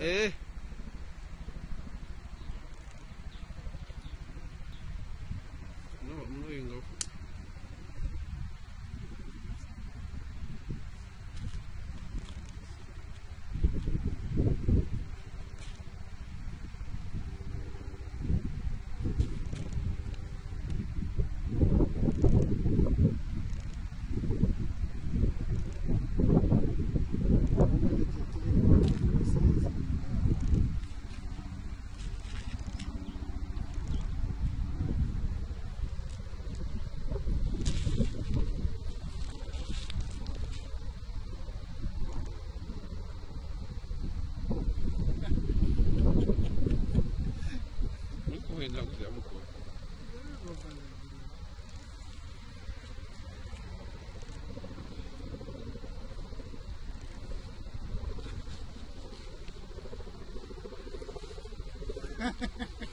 Eh. 먹고 있나 보지 안 먹고 Ha ha ha.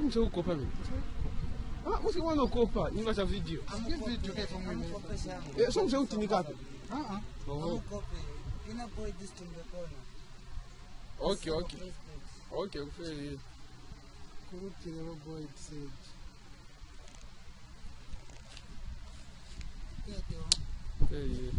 Mzee ukopa mimi. Ah, usiwana ukopa, ningacha video. Video kwa mimi. Eh, so mzee utinika. Ah ah. Oh. Okay, okay. Okay, okay. Kurutire bo boy said. Okay.